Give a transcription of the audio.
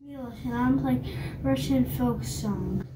Milos, and I'm playing Russian folk song.